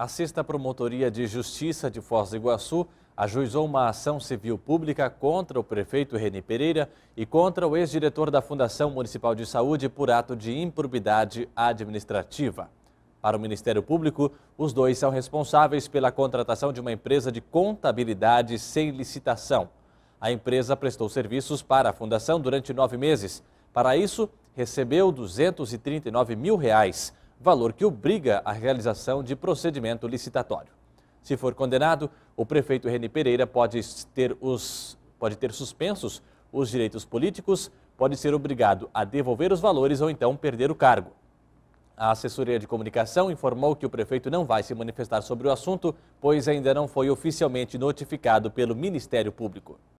A sexta Promotoria de Justiça de Foz do Iguaçu ajuizou uma ação civil pública contra o prefeito Reni Pereira e contra o ex-diretor da Fundação Municipal de Saúde por ato de improbidade administrativa. Para o Ministério Público, os dois são responsáveis pela contratação de uma empresa de contabilidade sem licitação. A empresa prestou serviços para a Fundação durante nove meses. Para isso, recebeu 239 mil reais valor que obriga a realização de procedimento licitatório. Se for condenado, o prefeito Reni Pereira pode ter, os, pode ter suspensos os direitos políticos, pode ser obrigado a devolver os valores ou então perder o cargo. A assessoria de comunicação informou que o prefeito não vai se manifestar sobre o assunto, pois ainda não foi oficialmente notificado pelo Ministério Público.